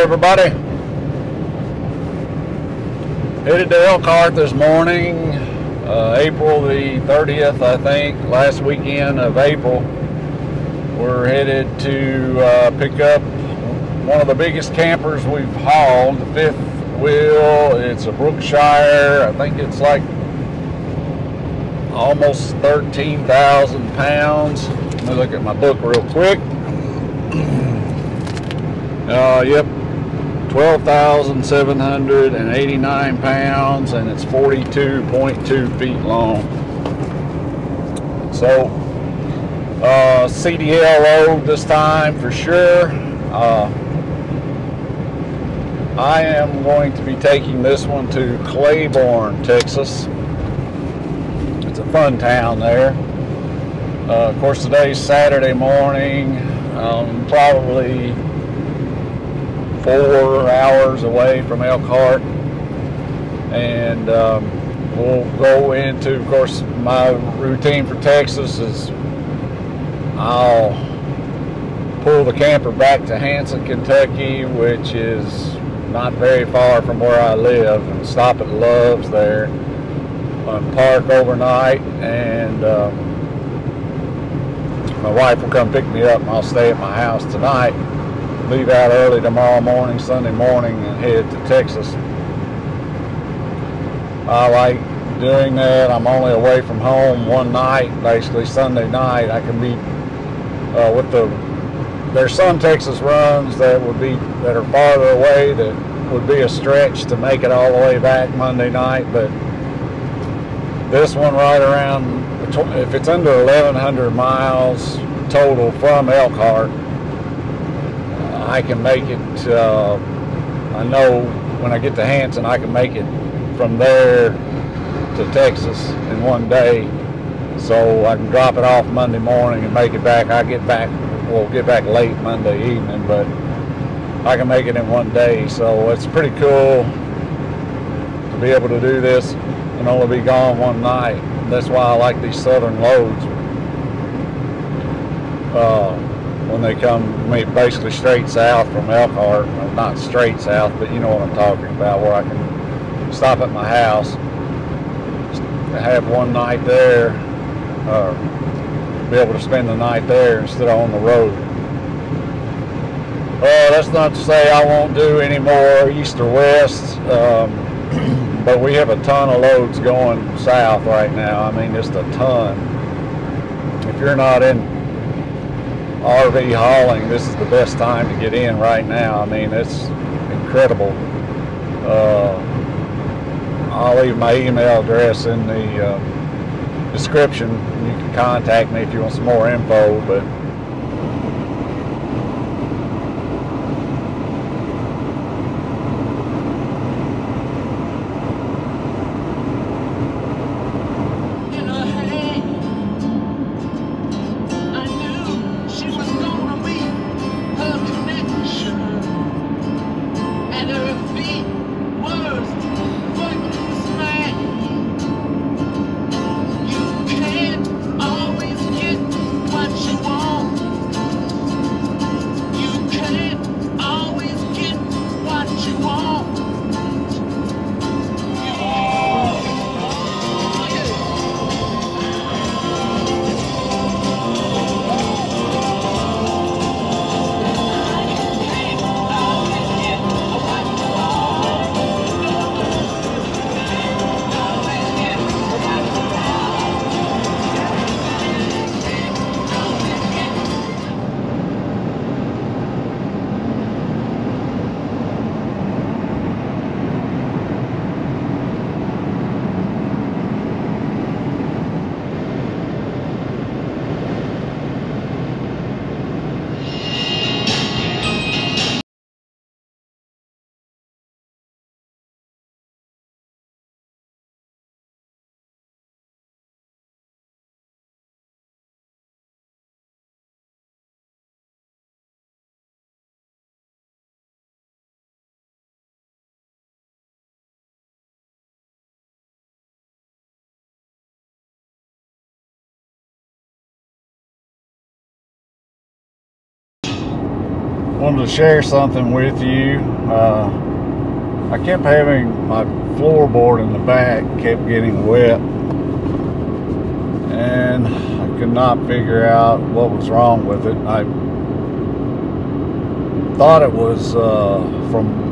Everybody. Headed to Elkhart this morning, uh, April the 30th, I think, last weekend of April. We're headed to uh, pick up one of the biggest campers we've hauled, the fifth wheel. It's a Brookstone. I think it's like almost 13,000 pounds. Let me look at my book real quick. Uh, yep, 12,789 pounds and it's 42.2 feet long. So, uh, CDL load this time for sure. Uh, I am going to be taking this one to Cleburne, Texas. It's a fun town there. Uh, of course, today's Saturday morning. Um, probably four hours away from Elkhart. And um, we'll go into, of course, my routine for Texas is I'll pull the camper back to Hanson, Kentucky, which is not very far from where I live, and stop at Love's there and park overnight. And um, my wife will come pick me up, and I'll stay at my house tonight leave out early tomorrow morning, Sunday morning, and head to Texas. I like doing that. I'm only away from home one night, basically Sunday night. I can be uh, with the. There's some Texas runs that would be that are farther away that would be a stretch to make it all the way back Monday night, but this one right around if it's under 1,100 miles total from Elkhart, I can make it, uh, I know when I get to Hanson, I can make it from there to Texas in one day. So I can drop it off Monday morning and make it back. I get back, we'll get back late Monday evening, but I can make it in one day. So it's pretty cool to be able to do this and only be gone one night. That's why I like these southern loads. Uh, when they come basically straight south from Elkhart, well, not straight south, but you know what I'm talking about, where I can stop at my house, have one night there, or be able to spend the night there instead of on the road. Well, that's not to say I won't do any more east or west, um, but we have a ton of loads going south right now. I mean, just a ton. If you're not in RV hauling, this is the best time to get in right now. I mean, it's incredible. Uh, I'll leave my email address in the uh, description. You can contact me if you want some more info, but wanted to share something with you. Uh, I kept having my floorboard in the back kept getting wet, and I could not figure out what was wrong with it. I thought it was uh, from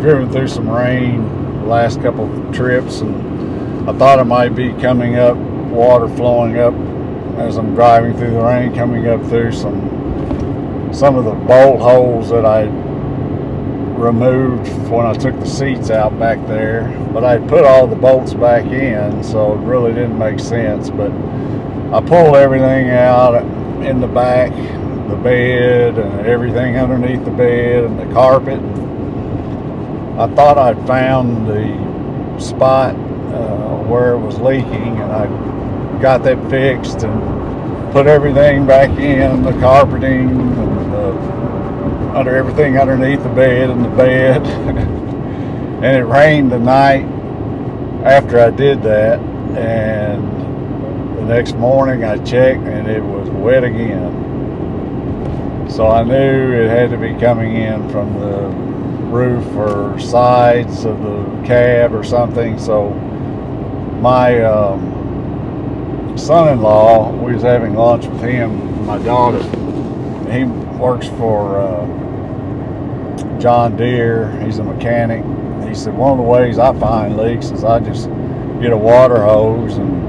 driven through some rain the last couple of trips, and I thought it might be coming up, water flowing up as I'm driving through the rain, coming up through some some of the bolt holes that I removed when I took the seats out back there. But I put all the bolts back in, so it really didn't make sense. But I pulled everything out in the back, the bed, and everything underneath the bed, and the carpet. I thought I'd found the spot uh, where it was leaking, and I got that fixed and put everything back in, the carpeting, the, under everything underneath the bed and the bed. and it rained the night after I did that, and the next morning I checked and it was wet again. So I knew it had to be coming in from the roof or sides of the cab or something. So my um, son-in-law, we was having lunch with him, my daughter. He works for uh, John Deere. He's a mechanic. He said one of the ways I find leaks is I just get a water hose and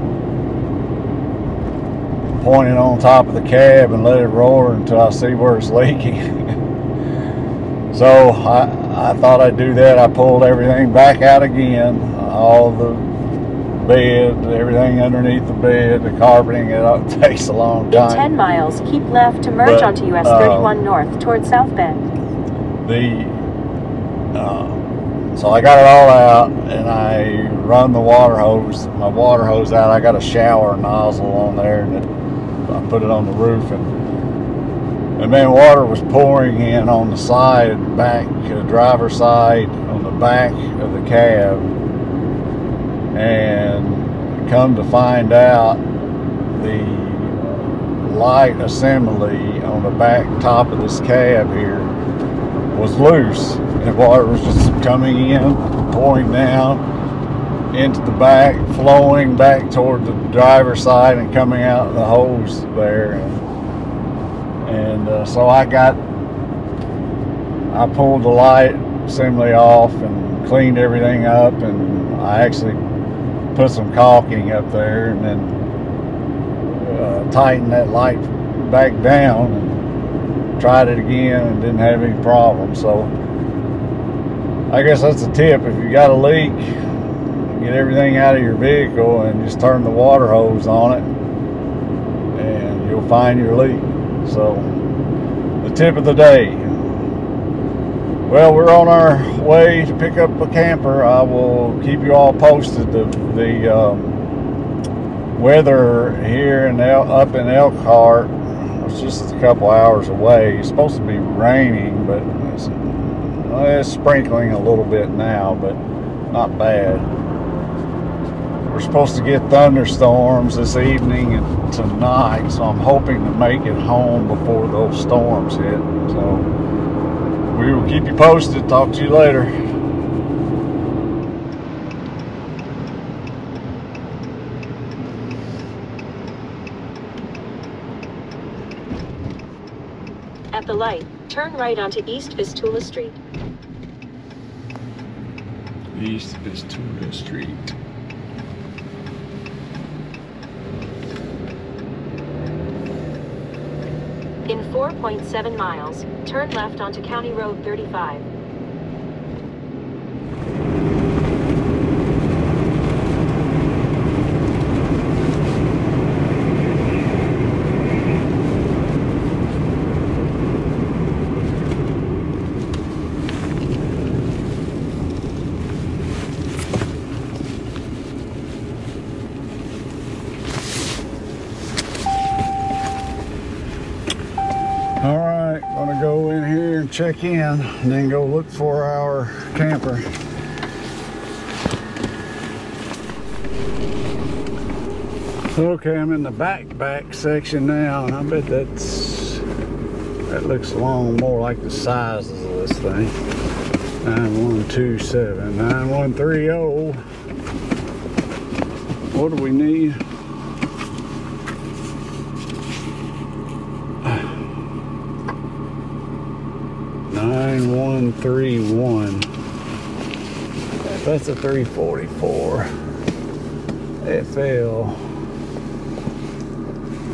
point it on top of the cab and let it roar until I see where it's leaking. so I, I thought I'd do that. I pulled everything back out again, all the bed, everything underneath the bed, the carpeting, it takes a long time. In 10 miles, keep left to merge But, onto US uh, 31 North toward South Bend. The uh, so I got it all out and I run the water hose, my water hose out. I got a shower nozzle on there and it, I put it on the roof and and man, water was pouring in on the side, back, the driver's side, on the back of the cab and come to find out the light assembly on the back top of this cab here was loose. And water was just coming in pouring down into the back flowing back toward the driver's side and coming out of the hose there. And, and uh, so I got I pulled the light assembly off and cleaned everything up and I actually put some caulking up there and then uh, tightened that light back down and tried it again and didn't have any problems. So I guess that's a tip. If you got a leak, get everything out of your vehicle and just turn the water hose on it and you'll find your leak. So the tip of the day. Well, we're on our way to pick up a camper. I will keep you all posted. The, the um, weather here in El, up in Elkhart was just a couple hours away. It's supposed to be raining, but it's, well, it's sprinkling a little bit now, but not bad. We're supposed to get thunderstorms this evening and tonight, so I'm hoping to make it home before those storms hit. So we will keep you posted. Talk to you later. At the light, turn right onto East Vistula Street. East Vistula Street. In 4.7 miles, turn left onto County Road 35. All right, gonna go in here and check in and then go look for our camper. Okay, I'm in the back back section now and I bet that's That looks along more like the sizes of this thing. 9127, 9130. What do we need? Nine one three one. That's a three forty four. FL.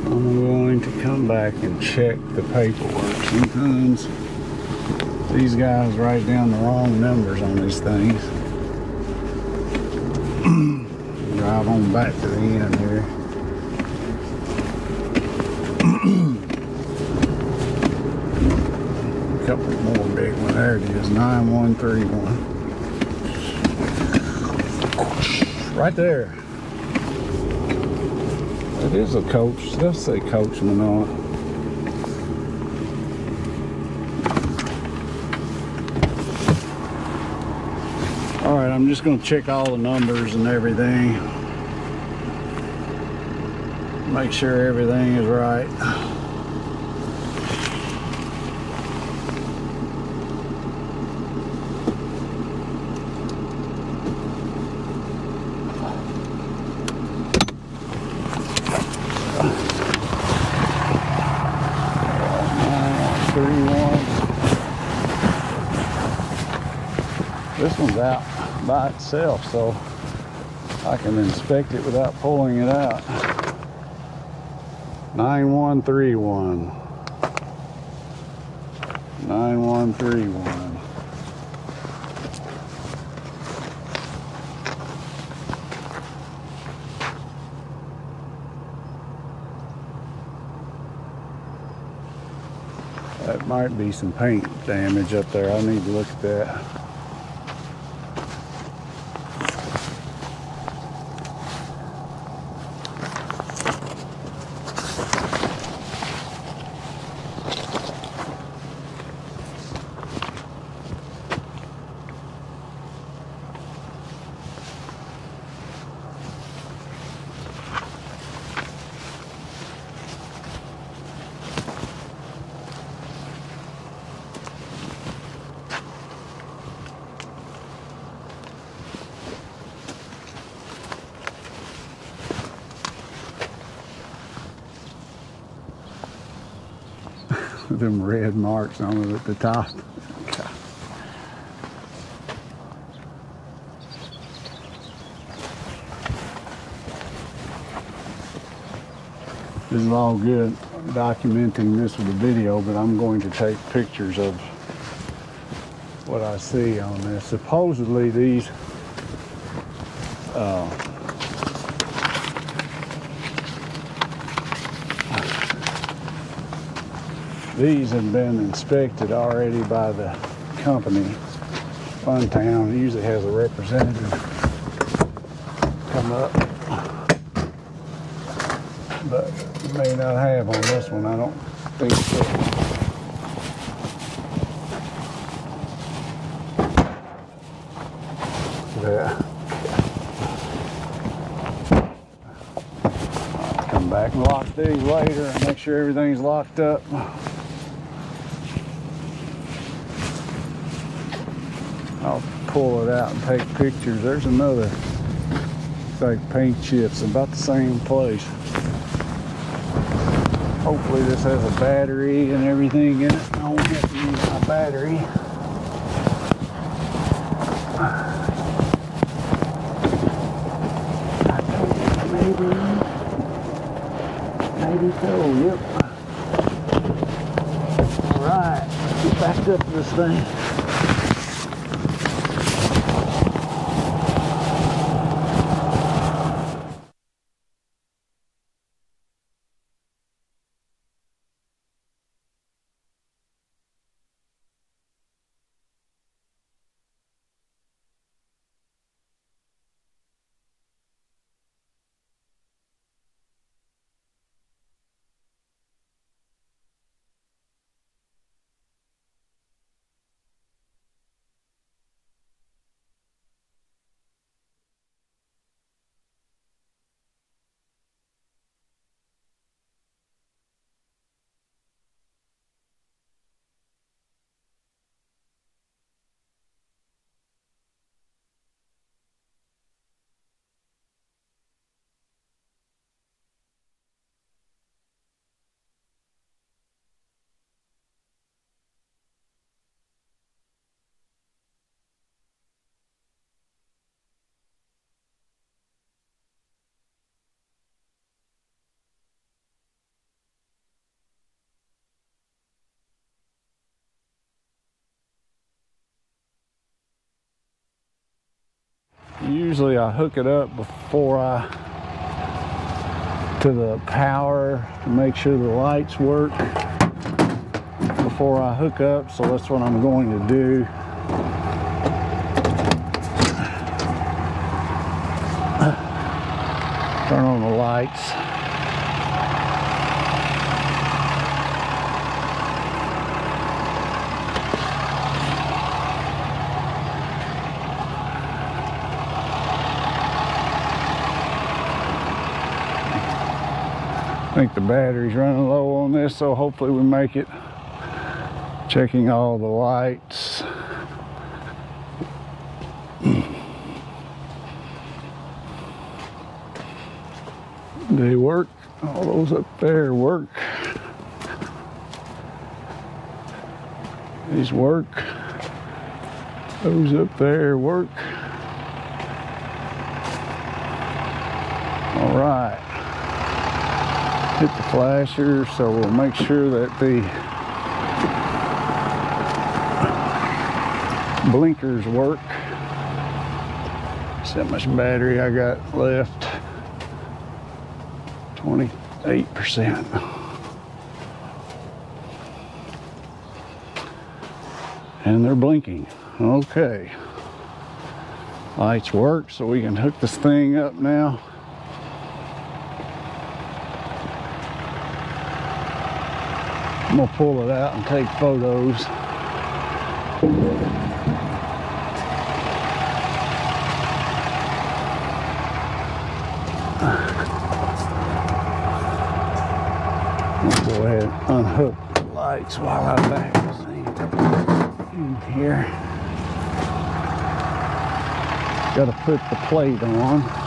I'm going to come back and check the paperwork. Sometimes these guys write down the wrong numbers on these things. Drive on back to the end here. Couple more big one. There it is, 9131. Right there. It is a coach. Let's say coach Manila. All right, I'm just going to check all the numbers and everything. Make sure everything is right. Three one. This one's out by itself, so I can inspect it without pulling it out. 9131. 9131. That might be some paint damage up there. I need to look at that. Them red marks on it at the top. This is all good documenting this with a video, but I'm going to take pictures of what I see on this. Supposedly these uh, These have been inspected already by the company. Funtown usually has a representative come up. But may not have on this one, I don't think so. Yeah. Come back and lock these later and make sure everything's locked up. I'll pull it out and take pictures. There's another like paint chips about the same place. Hopefully this has a battery and everything in it. I won't have to use my battery. Maybe, maybe so, yep. All right, get back up this thing. Usually I hook it up before I to the power to make sure the lights work before I hook up. So that's what I'm going to do. Turn on the lights. I think the battery's running low on this, so hopefully we make it. Checking all the lights. They work. All those up there work. These work. Those up there work. All right hit the flasher so we'll make sure that the blinkers work. See how much battery I got left? 28 percent. And they're blinking. Okay. Lights work so we can hook this thing up now I'm gonna pull it out and take photos. I'll go ahead and unhook the lights while I'm back in here. Got to put the plate on.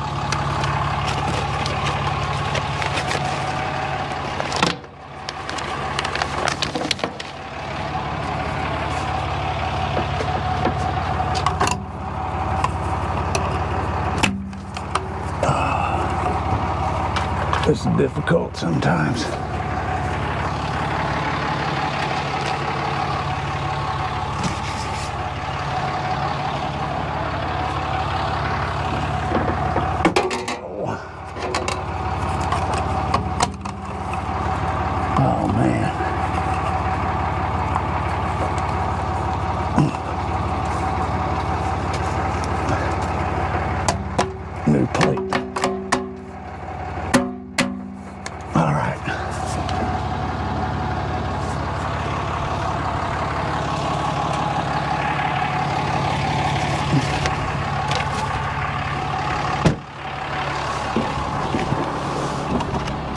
It's difficult sometimes. Oh man. New plate. All right.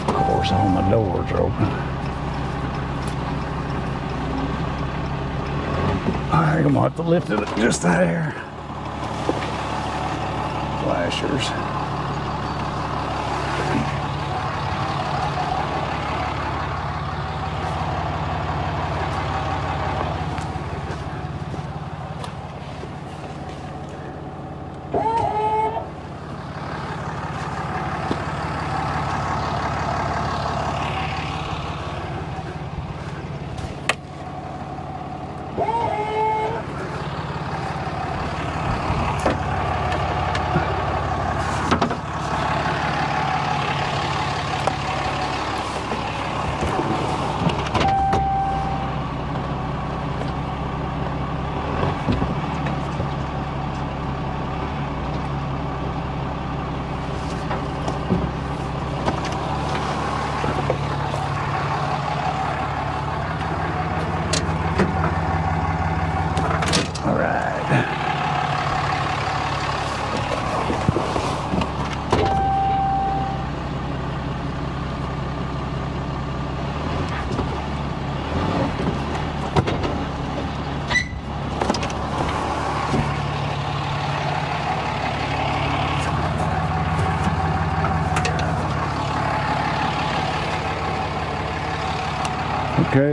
Of course, all my doors are open. I think I'm gonna have to lift it just a hair. Flashers. All right. Okay,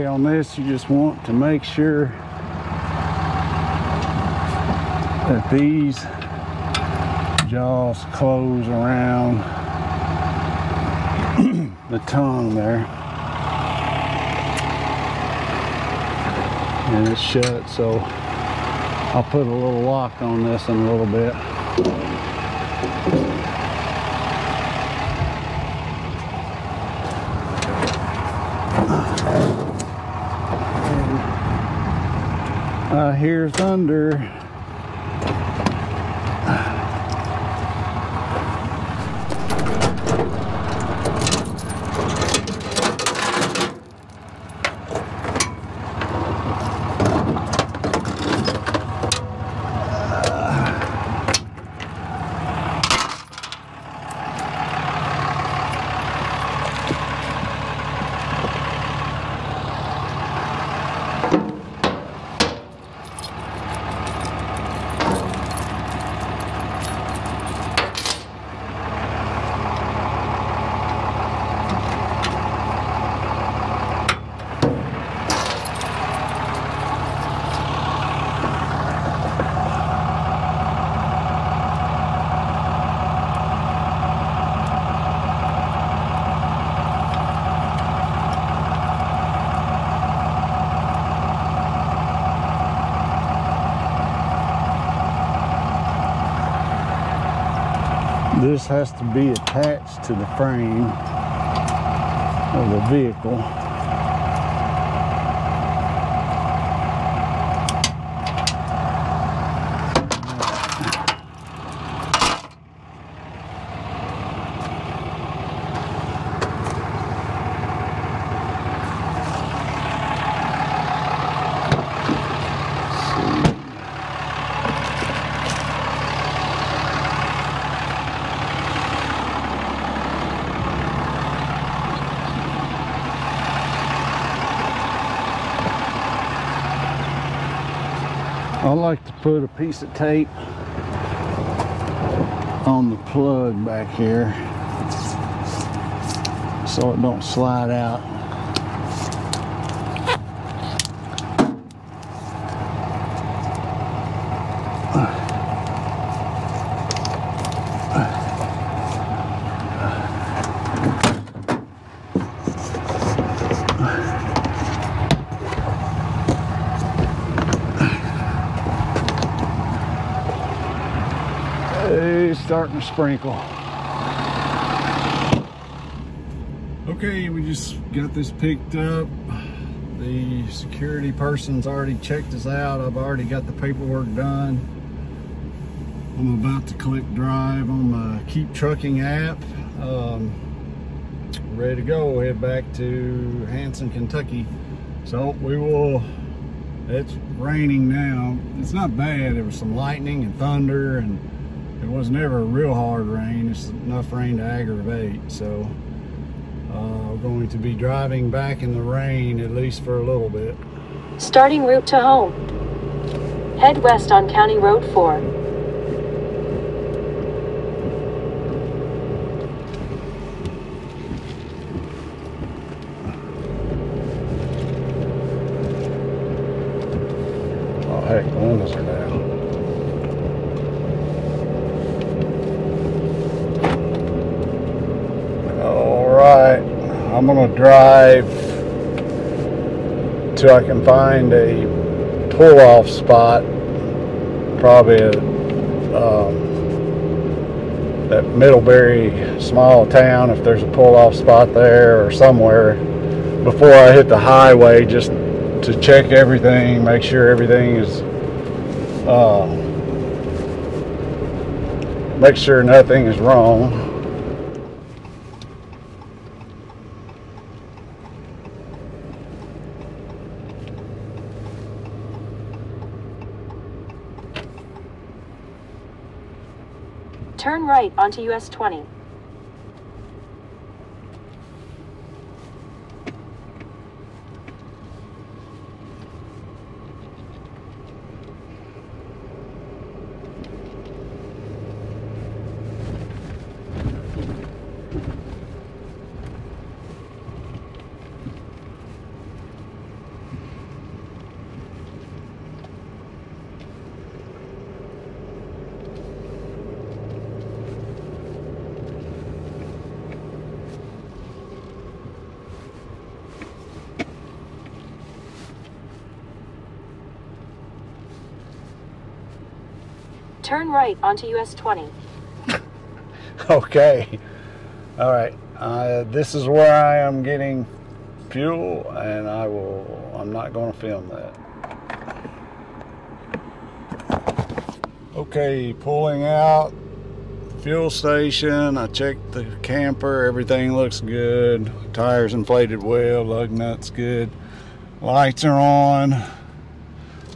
on this, you just want to make sure that these jaws close around the tongue there. And it's shut, so I'll put a little lock on this in a little bit. I uh, hear thunder. This has to be attached to the frame of the vehicle. I like to put a piece of tape on the plug back here so it don't slide out. It's starting to sprinkle. Okay, we just got this picked up. The security person's already checked us out. I've already got the paperwork done. I'm about to click drive on my KeepTruckin app. Um, ready to go, head back to Hanson, Kentucky. So we will, it's raining now. It's not bad. There was some lightning and thunder and it was never a real hard rain. It's enough rain to aggravate. So uh, we're going to be driving back in the rain at least for a little bit. Starting route to home. Head west on County Road 4. Oh heck, the windows are down. All right, I'm gonna drive till I can find a pull-off spot, probably a, um, that Middlebury small town, if there's a pull-off spot there or somewhere, before I hit the highway, just to check everything, make sure everything is, uh, make sure nothing is wrong. Turn right onto US 20. Turn right onto US 20. Okay. All right. Uh, this is where I am getting fuel, and I will. I'm not going to film that. Okay, pulling out fuel station. I checked the camper. Everything looks good. Tires inflated well. Lug nuts good. Lights are on.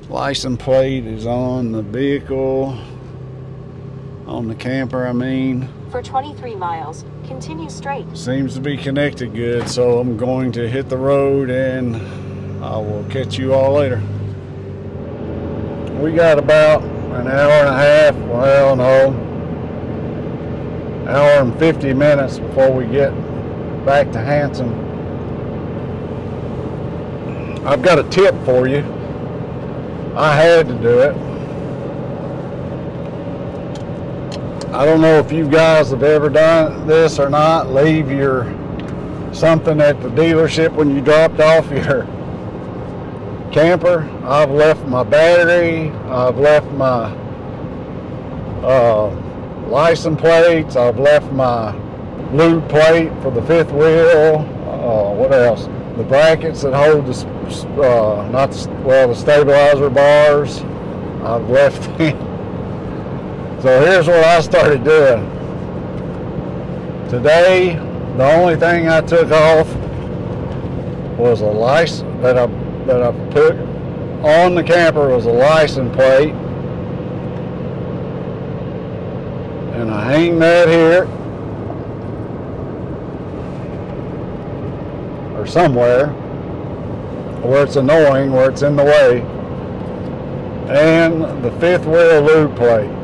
License plate is on the vehicle. On the camper, I mean. For 23 miles, continue straight. Seems to be connected good, so I'm going to hit the road and I will catch you all later. We got about an hour and a half, well, no, hour and 50 minutes before we get back to Hanson. I've got a tip for you. I had to do it. I don't know if you guys have ever done this or not. Leave your something at the dealership when you dropped off your camper. I've left my battery. I've left my uh, license plates. I've left my blue plate for the fifth wheel. Uh, what else? The brackets that hold the uh, not well the stabilizer bars. I've left them. So here's what I started doing. Today, the only thing I took off was a license that I that I put on the camper was a license plate. And I hang that here or somewhere where it's annoying, where it's in the way. And the fifth wheel lube plate.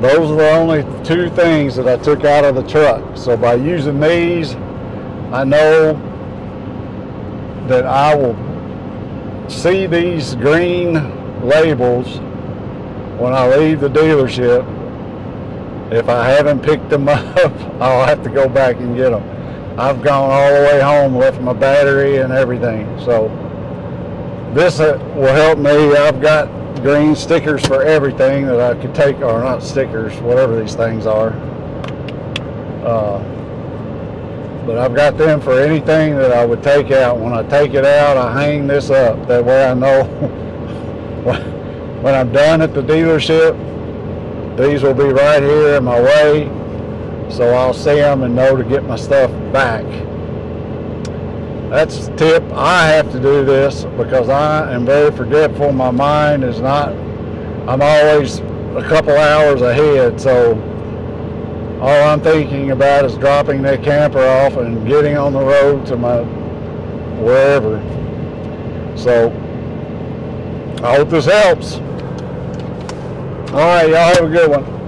Those are the only two things that I took out of the truck. So by using these, I know that I will see these green labels when I leave the dealership. If I haven't picked them up, I'll have to go back and get them. I've gone all the way home, left my battery and everything. So this uh, will help me. I've got green stickers for everything that I could take, or not stickers, whatever these things are. Uh, but I've got them for anything that I would take out. When I take it out, I hang this up. That way I know when I'm done at the dealership, these will be right here in my way. So I'll see them and know to get my stuff back that's the tip. I have to do this because I am very forgetful. My mind is not, I'm always a couple hours ahead. So all I'm thinking about is dropping that camper off and getting on the road to my wherever. So I hope this helps. All right, y'all have a good one.